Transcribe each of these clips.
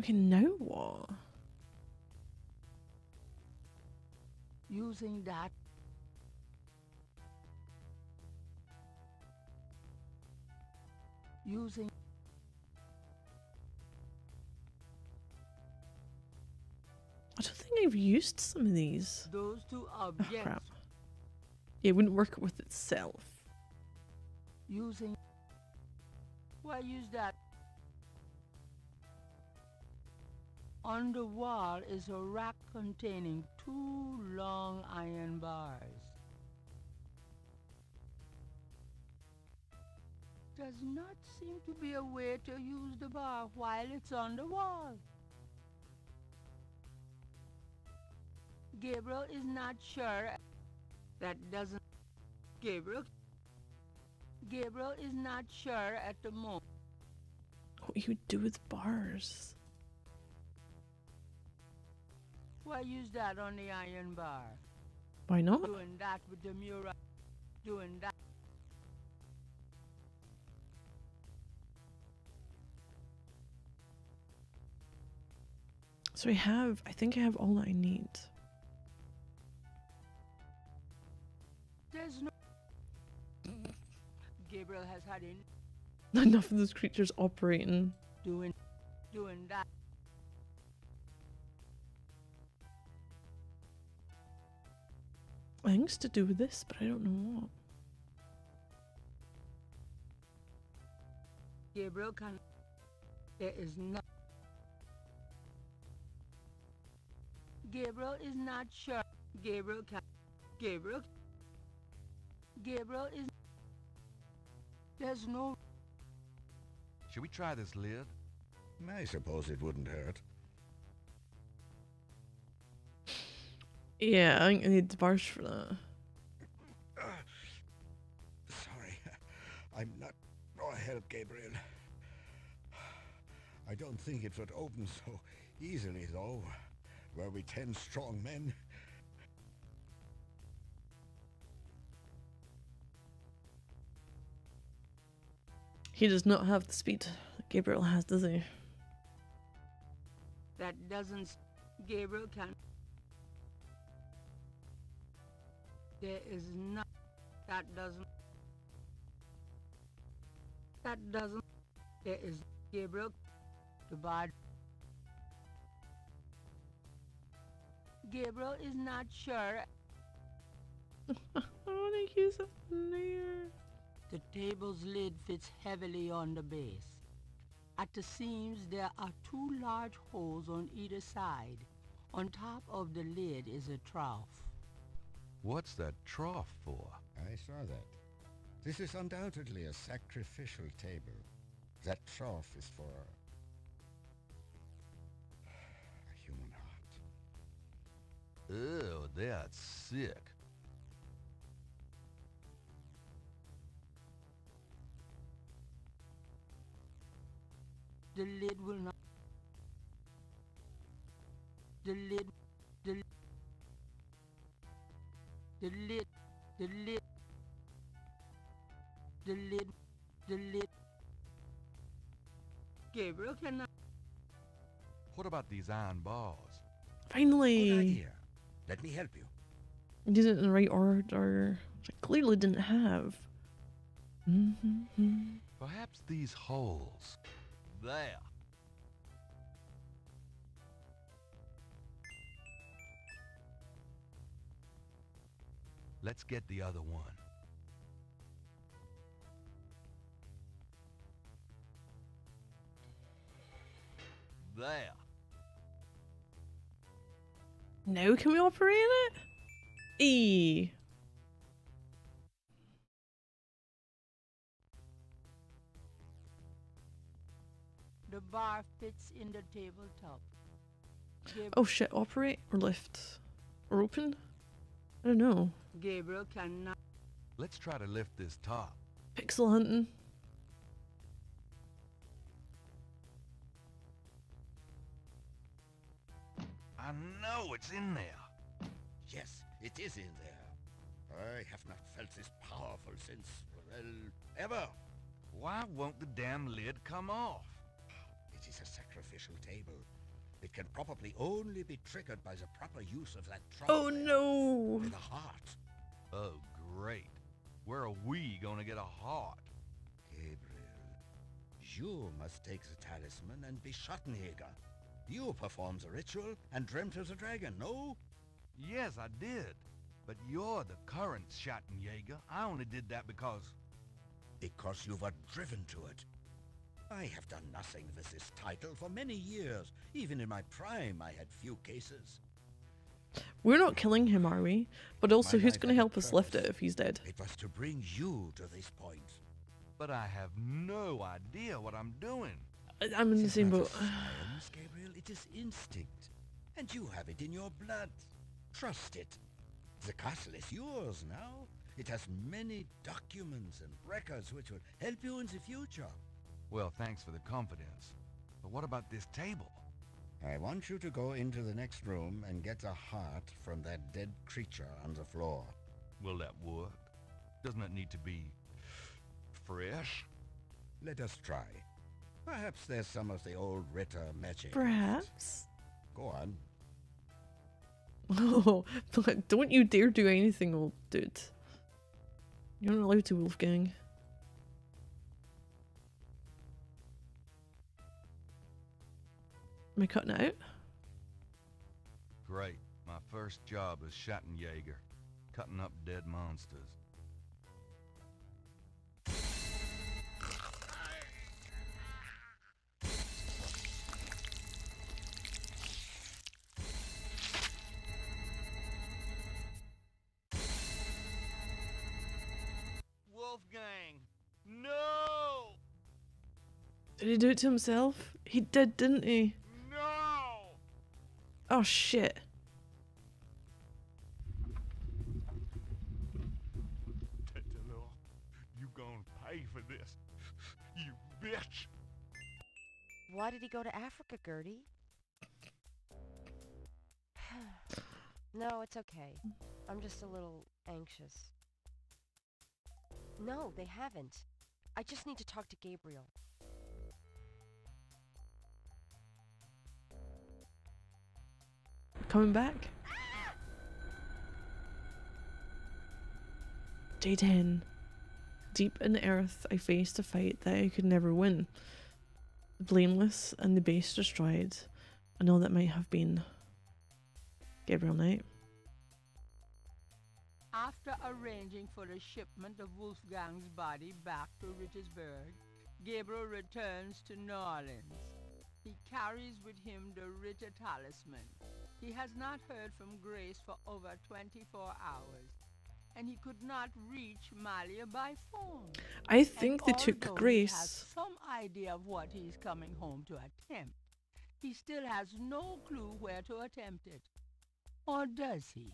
Okay, now what? Using that using I don't think I've used some of these. those two objects Oh, crap. It wouldn't work with itself. using why use that on the wall is a rack containing two long iron bars does not seem to be a way to use the bar while it's on the wall Gabriel is not sure that doesn't Gabriel Gabriel is not sure at the moment. What you do with bars? Why use that on the iron bar? Why not? Doing that with the mural. Doing that. So I have, I think I have all that I need. There's no. Gabriel has had in Enough of those creatures operating. doing, doing that. I think it's to do with this, but I don't know what. Gabriel can. There is no. Gabriel is not sure. Gabriel can. Gabriel. Gabriel is. There's no. Should we try this lid? I suppose it wouldn't hurt. Yeah, I think I need the bars for that. Sorry, I'm not no help, Gabriel. I don't think it would open so easily, though. Were we ten strong men? He does not have the speed Gabriel has, does he? That doesn't. Gabriel can. There is not. That doesn't. That doesn't. There is Gabriel. The bard. Gabriel is not sure. I to use a flare. The table's lid fits heavily on the base. At the seams, there are two large holes on either side. On top of the lid is a trough. What's that trough for? I saw that. This is undoubtedly a sacrificial table. That trough is for a human heart. Ew, that's sick. The lid will not. The lid. The. The lid. The delete delete delete The lid. Gabriel cannot. What about these iron bars? Good Finally! idea. Let me help you. I did it in the right order, which I clearly didn't have. Mm-hmm. Perhaps these holes. There. Let's get the other one. There. Now can we operate it? E. The bar fits in the tabletop. Gab- Oh shit, operate or lift? Or open? I don't know. Gabriel cannot. Let's try to lift this top. Pixel hunting. I know it's in there. Yes, it is in there. I have not felt this powerful since, well, ever. Why won't the damn lid come off? It is a sacrificial sacrificial table. It can probably only be triggered by the proper use of that trunk Oh no! with a heart. Oh, great. Where are we gonna get a heart? Gabriel, you must take the talisman and be Schattenjäger. You performed the ritual and dreamt of the dragon, no? Yes, I did. But you're the current Schattenjäger. I only did that because... Because you were driven to it. I have done nothing with this title for many years. Even in my prime, I had few cases. We're not killing him, are we? But also, My who's gonna help us lift it if he's dead? It was to bring you to this point. But I have no idea what I'm doing. I- I'm in the same not a boat. Science, Gabriel, it is instinct. And you have it in your blood. Trust it. The castle is yours now. It has many documents and records which will help you in the future. Well, thanks for the confidence. But what about this table? I want you to go into the next room and get a heart from that dead creature on the floor. Will that work? Doesn't it need to be... fresh? Let us try. Perhaps there's some of the old Ritter magic. Perhaps. Go on. Oh, don't you dare do anything, old dude. You're not allowed to, Wolfgang. Am I cutting out? Great. My first job as Schattenjäger. Cutting up dead monsters. Wolfgang! No! Did he do it to himself? He did, didn't he? Oh shit. You gonna pay for this. You bitch! Why did he go to Africa, Gerde? no, it's okay. I'm just a little anxious. No, they haven't. I just need to talk to Gabriel. Coming back? Day 10. Deep in the earth, I faced a fight that I could never win. The Blameless and the base destroyed, and all that might have been. Gabriel Knight. After arranging for the shipment of Wolfgang's body back to Rittersburg, Gabriel returns to New Orleans. He carries with him the Ritter talisman. He has not heard from Grace for over 24 hours, and he could not reach Malia by phone. I think And they took although he has some idea of what he's coming home to attempt, he still has no clue where to attempt it. Or does he?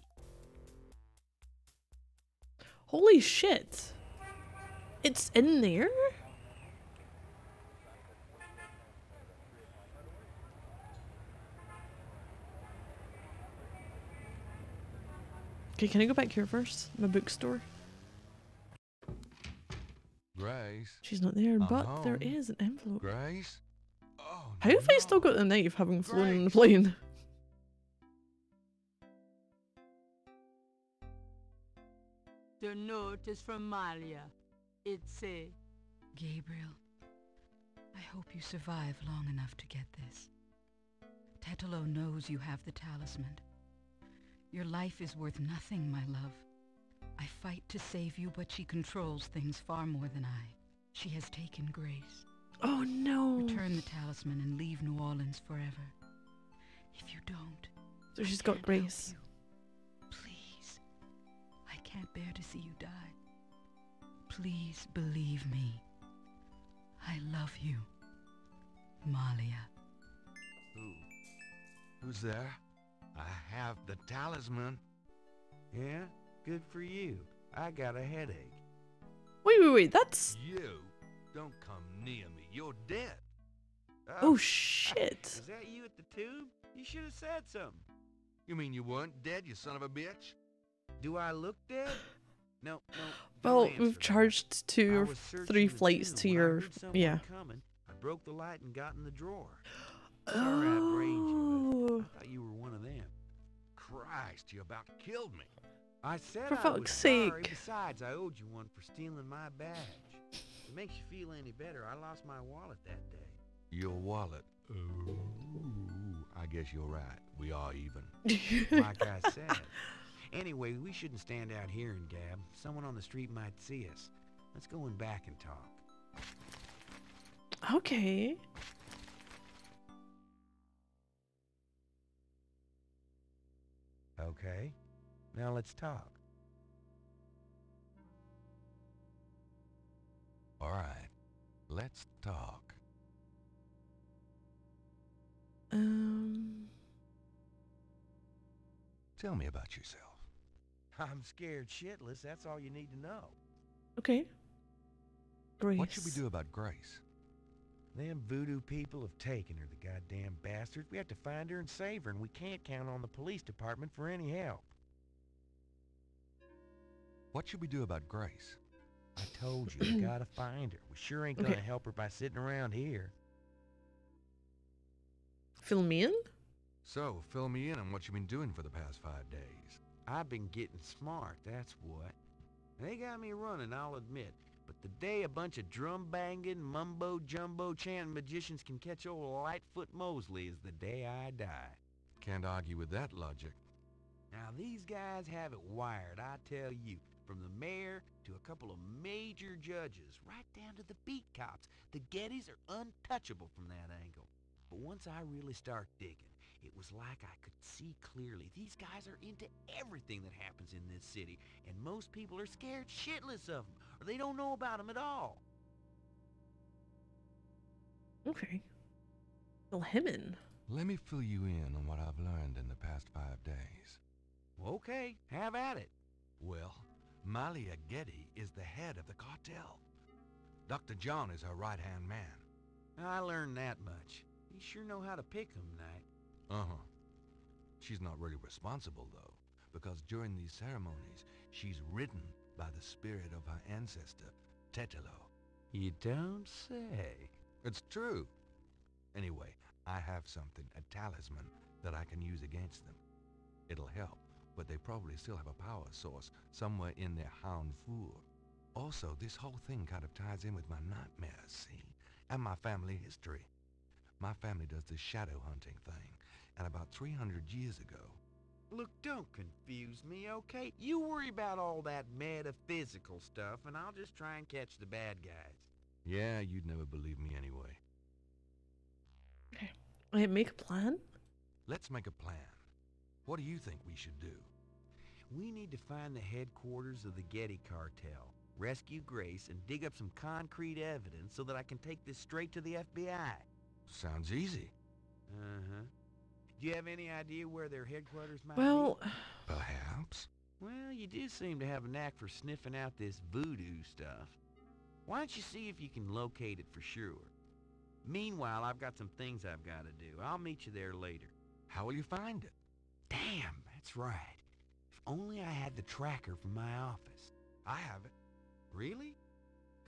Holy shit! It's in there? Okay, can I go back here first? My bookstore. Grace? She's not there, I'm but uh-huh. there home. is an envelope. Grace? Oh, How have I still got the knife having flown on the plane? The note is from Malia. It say, Gabriel, I hope you survive long enough to get this. Tetelo knows you have the talisman. Your life is worth nothing, my love. I fight to save you, but she controls things far more than I. She has taken Grace. Oh no! Return the talisman and leave New Orleans forever. If you don't, So she's I got can't help Grace. Please. I can't bear to see you die. Please believe me. I love you. Malia. Who? Who's there? I have the talisman. Yeah? Good for you. I got a headache. Wait, wait, wait. That's. You? Don't come near me. You're dead. Oh ah. shit! Is that you at the tube? You should have said something. You mean you weren't dead, you son of a bitch? Do I look dead? No, no. Well, we've charged two or three flights to your. Yeah. Coming. I broke the light and got in the drawer. Sorry I brained you, Oh, I thought oh. you were one of them. Christ, you about killed me. I said For I fuck's was sorry. sake. Besides, I owed you one for stealing my badge. If it makes you feel any better, I lost my wallet that day. Your wallet. Ooh, I guess you're right. We are even. Like I said. Anyway, we shouldn't stand out here and gab. Someone on the street might see us. Let's go in back and talk. okay. Okay. Now let's talk. All right. Let's talk. Um. Tell me about yourself. I'm scared shitless. That's all you need to know. Okay. Grace. What should we do about Grace? Them voodoo people have taken her, the goddamn bastards. We have to find her and save her, and we can't count on the police department for any help. What should we do about Grace? I told you, we gotta find her. We sure ain't gonna Okay. help her by sitting around here. Fill me in. So, fill me in on what you've been doing for the past five days. I've been getting smart, that's what. They got me running, I'll admit. But the day a bunch of drum-banging, mumbo-jumbo chanting magicians can catch old Lightfoot Mosley is the day I die. Can't argue with that logic. Now these guys have it wired, I tell you. From the mayor to a couple of major judges, right down to the beat cops. The Gettys are untouchable from that angle. But once I really start digging, it was like I could see clearly. These guys are into everything that happens in this city, and most people are scared shitless of them, or they don't know about him at all. Okay. Well, him in. Let me fill you in on what I've learned in the past five days. Okay, have at it. Well, Malia Getty is the head of the cartel. Dr. John is her right-hand man. I learned that much. You sure know how to pick 'em, Knight. Uh-huh. She's not really responsible, though, because during these ceremonies, she's ridden by the spirit of her ancestor, Tetelo. You don't say. It's true. Anyway, I have something, a talisman, that I can use against them. It'll help, but they probably still have a power source somewhere in their hound fool. Also, this whole thing kind of ties in with my nightmares, see? And my family history. My family does this shadow hunting thing, and about 300 years ago, Look, don't confuse me, okay? You worry about all that metaphysical stuff, and I'll just try and catch the bad guys. yeah, you'd never believe me anyway. Okay, make a plan. Let's make a plan. What do you think we should do? We need to find the headquarters of the Getty cartel, rescue Grace, and dig up some concrete evidence so that I can take this straight to the FBI. Sounds easy. Uh-huh. Do you have any idea where their headquarters might Well, be? Well... Perhaps. Well, you do seem to have a knack for sniffing out this voodoo stuff. Why don't you see if you can locate it for sure? Meanwhile, I've got some things I've got to do. I'll meet you there later. How will you find it? Damn, that's right. If only I had the tracker from my office. I have it. Really?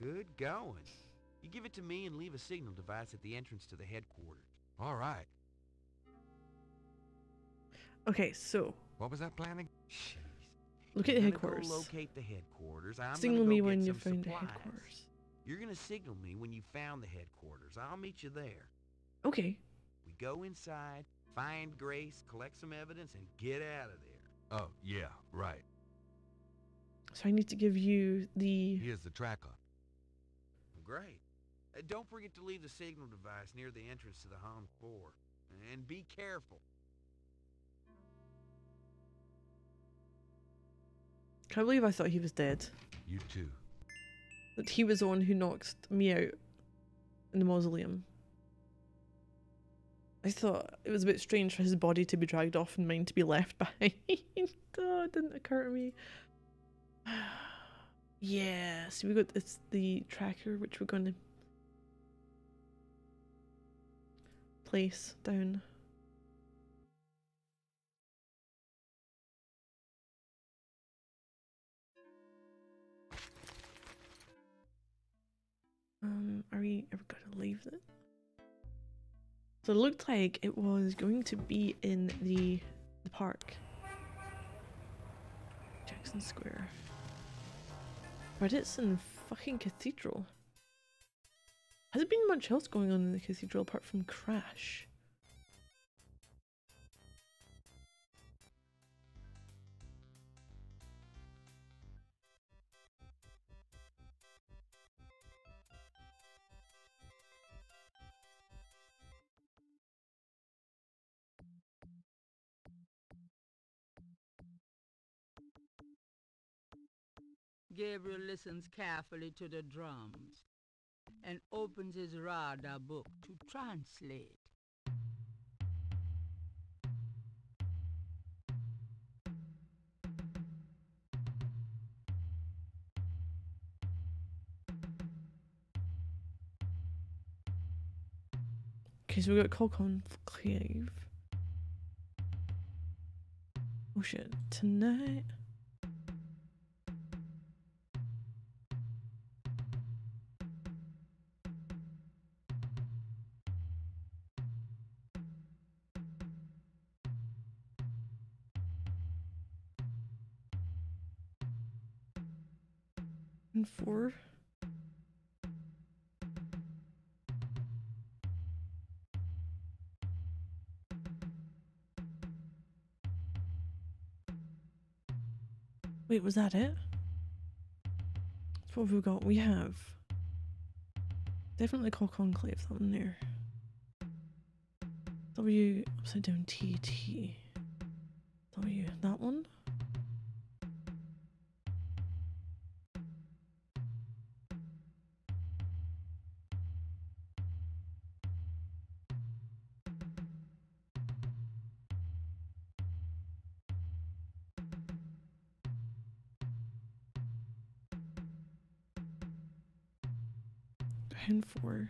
Good going. You give it to me and leave a signal device at the entrance to the headquarters. All right. Okay, so What was that plan again? Jeez. look at the go headquarters. locate the headquarters. I'm Signal gonna me when you find the headquarters. You're gonna signal me when you found the headquarters. I'll meet you there. Okay. We go inside, find Grace, collect some evidence, and get out of there. Oh, yeah, right. So I need to give you the. Here's the tracker. Great. Uh, don't forget to leave the signal device near the entrance to the home floor. And be careful. Can't believe I thought he was dead. You too. That he was the one who knocked me out in the mausoleum. I thought it was a bit strange for his body to be dragged off and mine to be left behind. oh, it didn't occur to me. yeah, so we got this the tracker which we're gonna place down. Um, are we ever gonna leave it? So it looked like it was going to be in the the park. Jackson Square. But it's in fucking cathedral. Has there been much else going on in the cathedral apart from Crash? Gabriel listens carefully to the drums and opens his radar book to translate. Okay, so we got Call Conclave. Oh shit, tonight. And four. Wait, was that it? What we've got. We have definitely call conclave one there. W upside down T T. And four.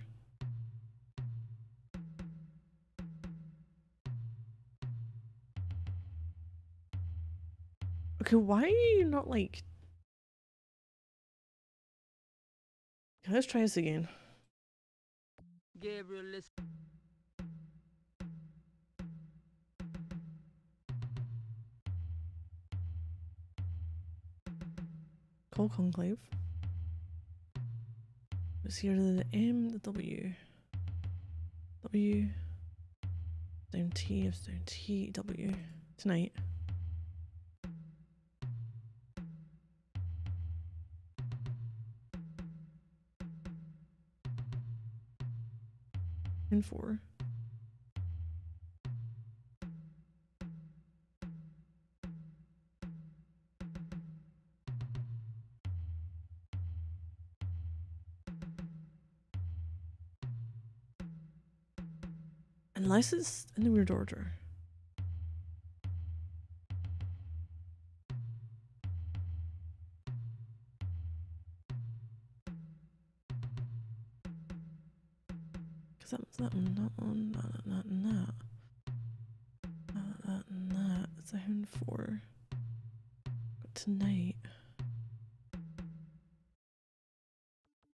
Okay, why are you not like? Okay, let's try this again. Gabriel listens. Call conclave. Let's hear the M, the W. W. Down T, it's down T, W. Tonight. And four. Unless it's in the weird order. Because that was that one, that one, that, that, and that. That, that, and that. It's a hounfour. But tonight.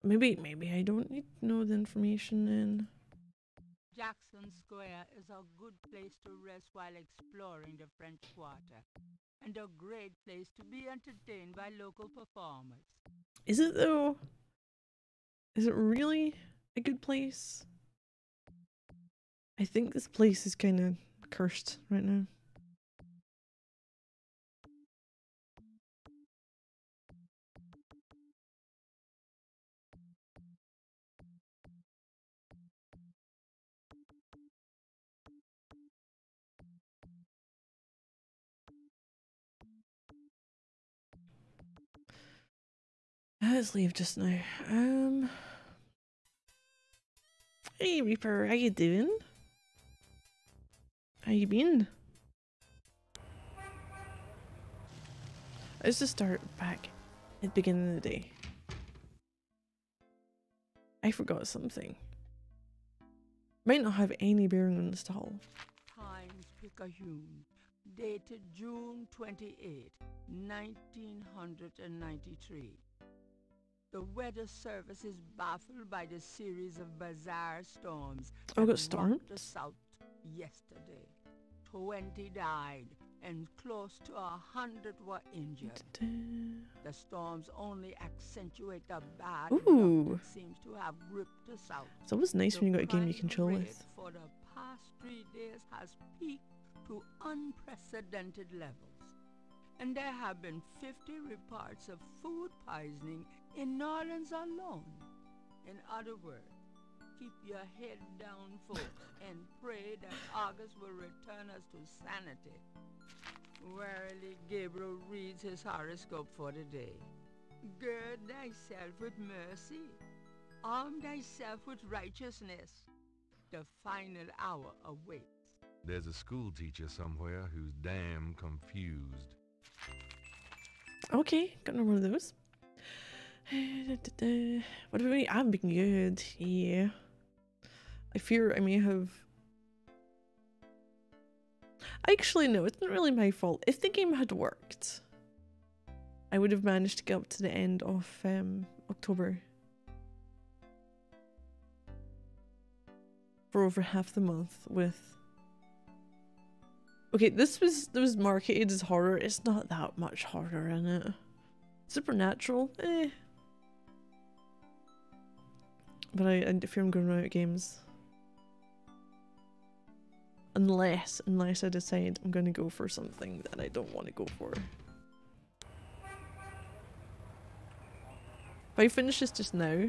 Maybe, maybe I don't need to know the information then. Square is a good place to rest while exploring the French Quarter, and a great place to be entertained by local performers. Is it though? Is it really a good place? I think this place is kind of cursed right now. Let's leave just now. Um. Hey Reaper, how you doing? How you been? Let's just start back at the beginning of the day. I forgot something. Might not have any bearing on this towel. Times Picayune, dated June 28, 1993. The weather service is baffled by the series of bizarre storms Oh, got storms? the south yesterday. Twenty died, and close to a hundred were injured. The storms only accentuate the bad Ooh. seems to have gripped the south. It's always nice The when you got a game you chill with. For the past three days has peaked to unprecedented levels. And there have been 50 reports of food poisoning in New Orleans alone. In other words, keep your head down, folks, and pray that August will return us to sanity. Warily, Gabriel reads his horoscope for the day. Gird thyself with mercy. Arm thyself with righteousness. The final hour awaits. There's a school teacher somewhere who's damn confused. Okay, got another one of those. What about me? I've been good. Yeah. I fear I may have. Actually, no, it's not really my fault. If the game had worked, I would have managed to get up to the end of um, October. For over half the month with. Okay, this was this was marketed as horror. It's not that much horror in it. Supernatural, eh. But I, I fear I'm going out of games. Unless, unless I decide I'm going to go for something that I don't want to go for. If I finish this just now,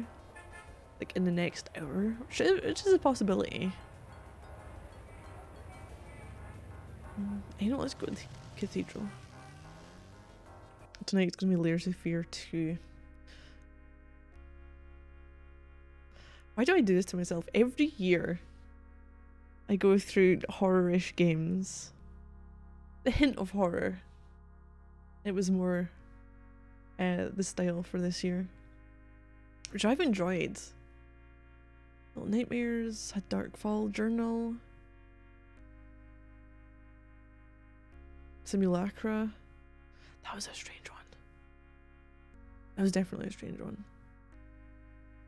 like in the next hour, which is, a possibility. Mm, You know, let's go to the cathedral. Tonight it's gonna be Layers of Fear 2. Why do I do this to myself? Every year I go through horror-ish games. The hint of horror. It was more uh, the style for this year. Which I've enjoyed. Little Nightmares, had Darkfall Journal. Simulacra. That was a strange one. That was definitely a strange one.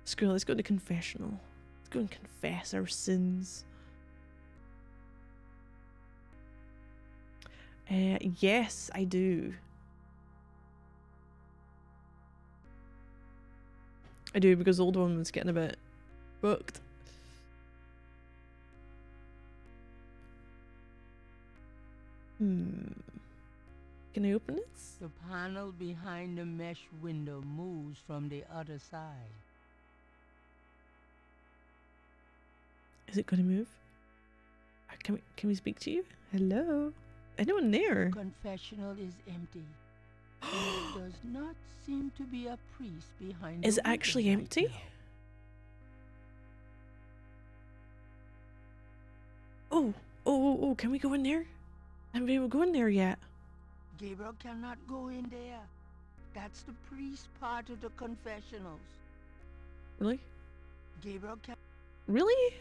Screw it, let's go to confessional. Let's go and confess our sins. Uh, yes, I do. I do because the old one was getting a bit booked. Hmm. Can I open it? The panel behind the mesh window moves from the other side. Is it going to move? Uh, Can we can we speak to you? Hello. Anyone there? Confessional is empty. there does not seem to be a priest behind Is the it actually right empty? now. Oh, oh, oh, oh, can we go in there? Haven't been able to go in there yet. Gabriel cannot go in there. That's the priest part of the confessionals. Really? Gabriel can Really?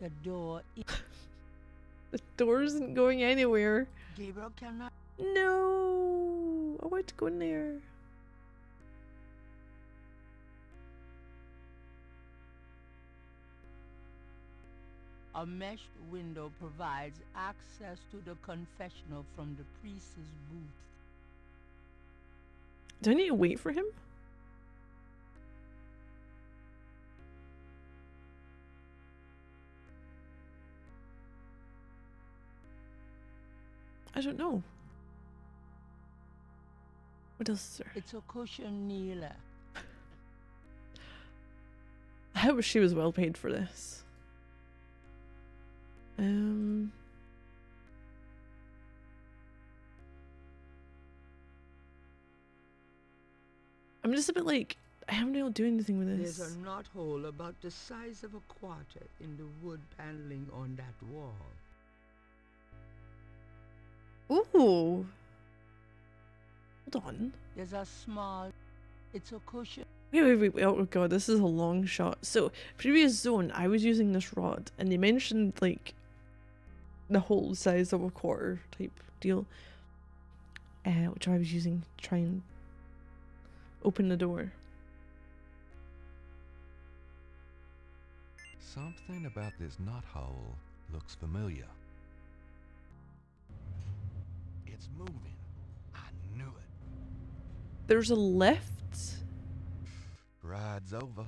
The door The door isn't going anywhere. Gabriel cannot No. I want to go in there. A meshed window provides access to the confessional from the priest's booth. Do I need to wait for him? I don't know. What else is there? It's a cushion kneeler. I wish she was well paid for this. Um. I'm just a bit like I haven't been able to do anything with this. There's a knothole about the size of a quarter in the wood paneling on that wall. Ooh. Hold on. There's a small. It's a cushion. Wait, wait, wait, wait. Oh god, this is a long shot. So, previous zone, I was using this rod, and they mentioned like the whole size of a quarter type deal, uh, which I was using to try and open the door. Something about this knot hole looks familiar. It's moving. I knew it. There's a lift. Ride's over.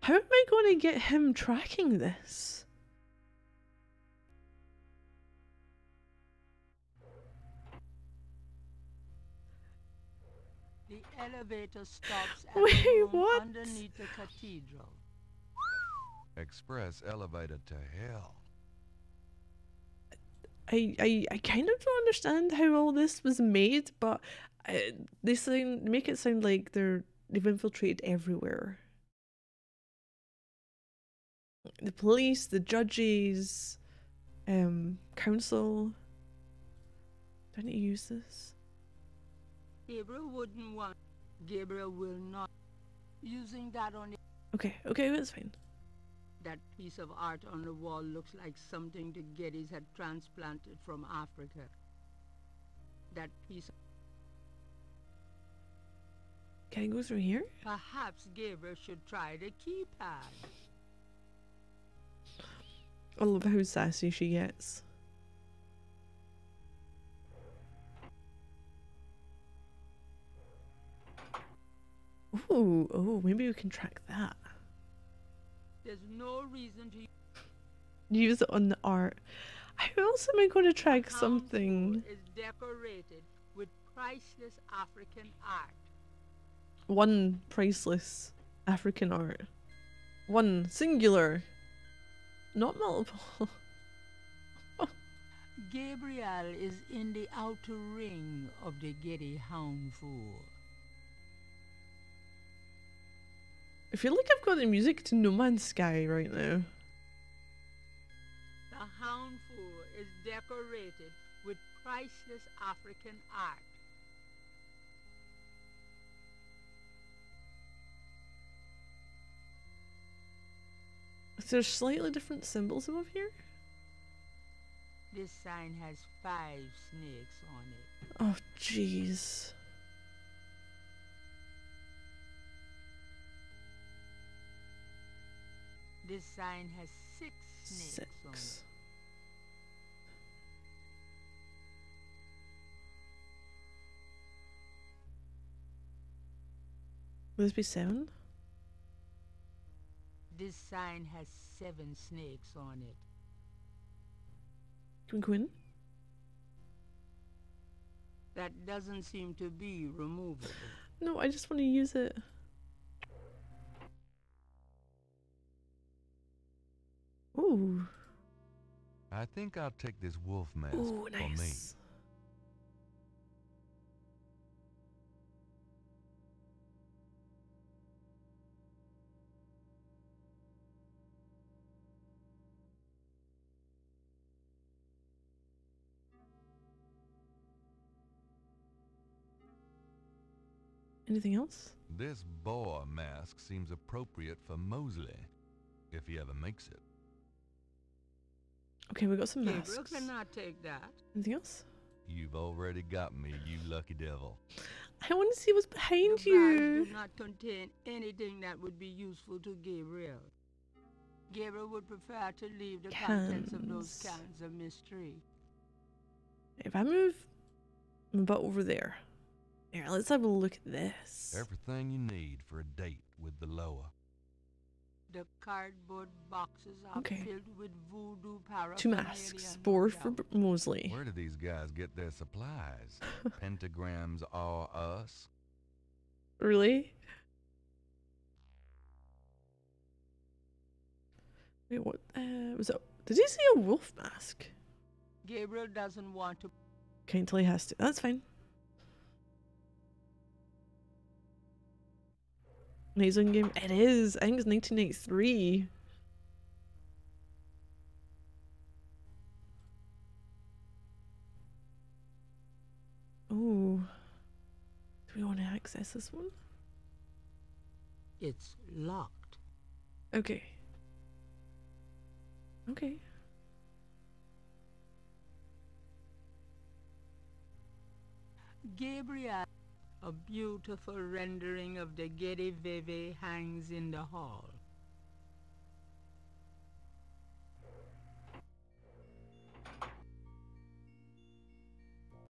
How am I going to get him tracking this? The elevator stops at Wait, the what? underneath the cathedral. Express elevator to hell. I, I, I kind of don't understand how all this was made, but uh, they sound make it sound like they're they've infiltrated everywhere. The police, the judges, um, council. Do I need to use this? Gabriel wouldn't want. Gabriel will not. Using that on Okay, okay, that's fine. That piece of art on the wall looks like something the Gettys had transplanted from Africa. That piece. Can I go through here? Perhaps Gabriel should try the keypad. I love how sassy she gets. Ooh, oh, maybe we can track that. There's no reason to Use it on the art. I also am going to track Town something? is decorated with priceless African art. One priceless African art. One singular. Not multiple. Gabriel is in the outer ring of the Getty Hounfour. I feel like I've got the music to No Man's Sky right now. The Hounfour is decorated with priceless African art. There's slightly different symbols above here. This sign has five snakes on it. Oh, jeez. This sign has six snakes on it. Six. Would this be seven? This sign has seven snakes on it. Can we go in? That doesn't seem to be removable. No, I just want to use it. Ooh. I think I'll take this wolf mask Ooh, for me. Anything else? This boar mask seems appropriate for Mosley, if he ever makes it. Okay, we got some masks. Gabriel masks. cannot take that. Anything else? You've already got me, you lucky devil. I want to see what's behind the you. bags do not contain anything that would be useful to Gabriel. Gabriel would prefer to leave the contents of those Cans. cans a mystery. If I move, I'm about over there. Here, let's have a look at this. Everything you need for a date with the Loa. The cardboard boxes are Okay. filled with voodoo paraphernalia. Two masks, four for doubt. B- Mosley. Where do these guys get their supplies? Pentagrams are us? Really? Wait, what? Uh, was that? Did he see a wolf mask? Gabriel doesn't want to Okay, until he has to. That's fine. Amazing game. It is. I think it's 1983. Oh. Do we want to access this one? It's locked. Okay. Okay. Gabriel, a beautiful rendering of the Getty Veve hangs in the hall.